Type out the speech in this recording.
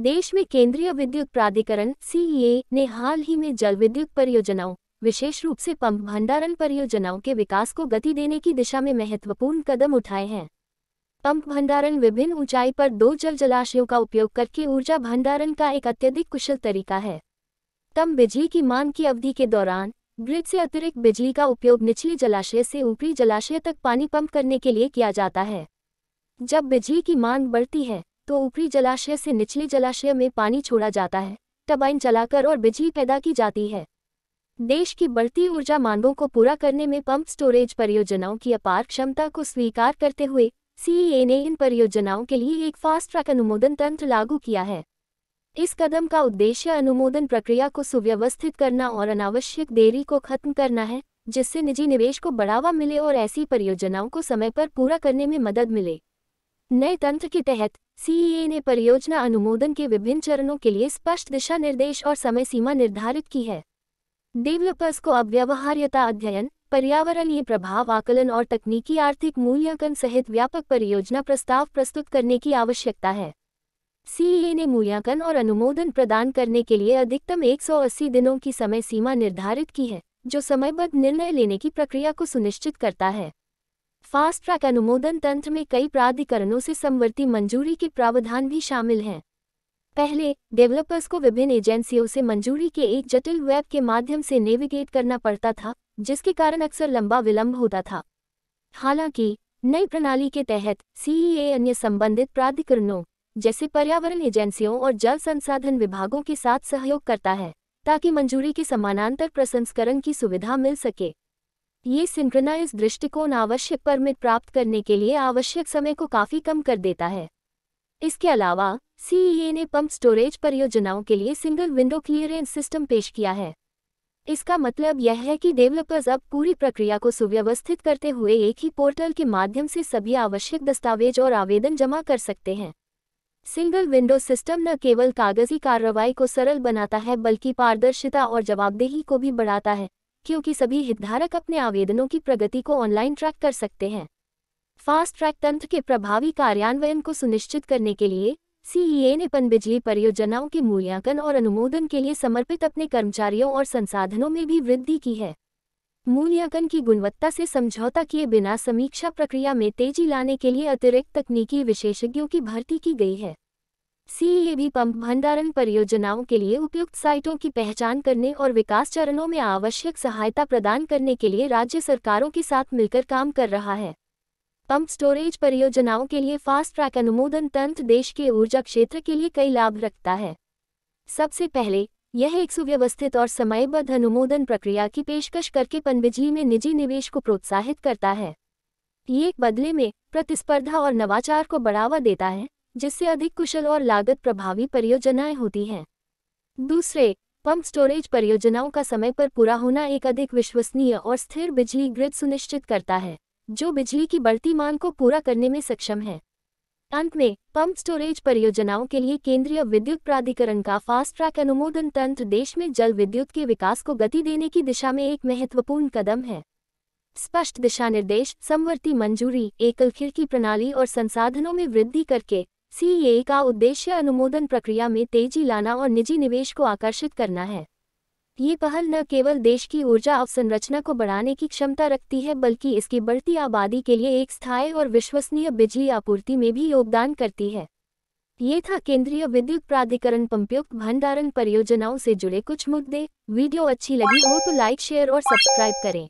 देश में केंद्रीय विद्युत प्राधिकरण सीईए ने हाल ही में जल विद्युत परियोजनाओं, विशेष रूप से पंप भंडारण परियोजनाओं के विकास को गति देने की दिशा में महत्वपूर्ण कदम उठाए हैं। पंप भंडारण विभिन्न ऊंचाई पर दो जल जलाशयों का उपयोग करके ऊर्जा भंडारण का एक अत्यधिक कुशल तरीका है। कम बिजली की मांग की अवधि के दौरान ग्रिड से अतिरिक्त बिजली का उपयोग निचले जलाशय से ऊपरी जलाशय तक पानी पंप करने के लिए किया जाता है। जब बिजली की मांग बढ़ती है तो ऊपरी जलाशय से निचले जलाशय में पानी छोड़ा जाता है, टबाइन चलाकर और बिजली पैदा की जाती है। देश की बढ़ती ऊर्जा मांगों को पूरा करने में पंप स्टोरेज परियोजनाओं की अपार क्षमता को स्वीकार करते हुए सीईए ने इन परियोजनाओं के लिए एक फास्ट ट्रैक अनुमोदन तंत्र लागू किया है। इस कदम का उद्देश्य अनुमोदन प्रक्रिया को सुव्यवस्थित करना और अनावश्यक देरी को खत्म करना है, जिससे निजी निवेश को बढ़ावा मिले और ऐसी परियोजनाओं को समय पर पूरा करने में मदद मिले। नए तंत्र के तहत सीईए ने परियोजना अनुमोदन के विभिन्न चरणों के लिए स्पष्ट दिशा निर्देश और समय सीमा निर्धारित की है। डेवलपर्स को अब व्यवहार्यता अध्ययन, पर्यावरणीय प्रभाव आकलन और तकनीकी आर्थिक मूल्यांकन सहित व्यापक परियोजना प्रस्ताव प्रस्तुत करने की आवश्यकता है। सीईए ने मूल्यांकन और अनुमोदन प्रदान करने के लिए अधिकतम 180 दिनों की समय सीमा निर्धारित की है, जो समयबद्ध निर्णय लेने की प्रक्रिया को सुनिश्चित करता है। फास्ट ट्रैक अनुमोदन तंत्र में कई प्राधिकरणों से समवर्ती मंजूरी के प्रावधान भी शामिल हैं। पहले डेवलपर्स को विभिन्न एजेंसियों से मंजूरी के एक जटिल वेब के माध्यम से नेविगेट करना पड़ता था, जिसके कारण अक्सर लंबा विलंब होता था। हालाँकि, नई प्रणाली के तहत सीईए अन्य संबंधित प्राधिकरणों, जैसे पर्यावरण एजेंसियों और जल संसाधन विभागों के साथ सहयोग करता है, ताकि मंजूरी के समानांतर प्रसंस्करण की सुविधा मिल सके। ये सिंक्रनाइज दृष्टिकोण आवश्यक परमिट प्राप्त करने के लिए आवश्यक समय को काफ़ी कम कर देता है। इसके अलावा सीईए ने पंप स्टोरेज परियोजनाओं के लिए सिंगल विंडो क्लियरेंस सिस्टम पेश किया है। इसका मतलब यह है कि डेवलपर्स अब पूरी प्रक्रिया को सुव्यवस्थित करते हुए एक ही पोर्टल के माध्यम से सभी आवश्यक दस्तावेज़ और आवेदन जमा कर सकते हैं। सिंगल विंडो सिस्टम न केवल कागज़ी कार्रवाई को सरल बनाता है, बल्कि पारदर्शिता और जवाबदेही को भी बढ़ाता है। क्योंकि सभी हितधारक अपने आवेदनों की प्रगति को ऑनलाइन ट्रैक कर सकते हैं। फास्ट ट्रैक तंत्र के प्रभावी कार्यान्वयन को सुनिश्चित करने के लिए सीईए ने पनबिजली परियोजनाओं के मूल्यांकन और अनुमोदन के लिए समर्पित अपने कर्मचारियों और संसाधनों में भी वृद्धि की है। मूल्यांकन की गुणवत्ता से समझौता किए बिना समीक्षा प्रक्रिया में तेज़ी लाने के लिए अतिरिक्त तकनीकी विशेषज्ञों की भर्ती की गई है। सीईए भी पंप भंडारण परियोजनाओं के लिए उपयुक्त साइटों की पहचान करने और विकास चरणों में आवश्यक सहायता प्रदान करने के लिए राज्य सरकारों के साथ मिलकर काम कर रहा है। पंप स्टोरेज परियोजनाओं के लिए फास्ट ट्रैक अनुमोदन तंत्र देश के ऊर्जा क्षेत्र के लिए कई लाभ रखता है। सबसे पहले, यह एक सुव्यवस्थित और समयबद्ध अनुमोदन प्रक्रिया की पेशकश करके पनबिजली में निजी निवेश को प्रोत्साहित करता है। ये बदले में प्रतिस्पर्धा और नवाचार को बढ़ावा देता है। जिससे अधिक कुशल और लागत प्रभावी परियोजनाएँ होती हैं। दूसरे, पंप स्टोरेज परियोजनाओं का समय पर पूरा होना एक अधिक विश्वसनीय और स्थिर बिजली ग्रिड सुनिश्चित करता है, जो बिजली की बढ़ती मांग को पूरा करने में सक्षम है। अंत में, पंप स्टोरेज परियोजनाओं के लिए केंद्रीय विद्युत प्राधिकरण का फास्ट ट्रैक अनुमोदन तंत्र देश में जल विद्युत के विकास को गति देने की दिशा में एक महत्वपूर्ण कदम है। स्पष्ट दिशा निर्देश, समवर्ती मंजूरी, एकल खिड़की प्रणाली और संसाधनों में वृद्धि करके सीए का उद्देश्य अनुमोदन प्रक्रिया में तेज़ी लाना और निजी निवेश को आकर्षित करना है। ये पहल न केवल देश की ऊर्जा अवसंरचना को बढ़ाने की क्षमता रखती है, बल्कि इसकी बढ़ती आबादी के लिए एक स्थायी और विश्वसनीय बिजली आपूर्ति में भी योगदान करती है। ये था केंद्रीय विद्युत प्राधिकरण पंपयुक्त भंडारण परियोजनाओं से जुड़े कुछ मुद्दे। वीडियो अच्छी लगी हो तो लाइक, शेयर और सब्सक्राइब करें।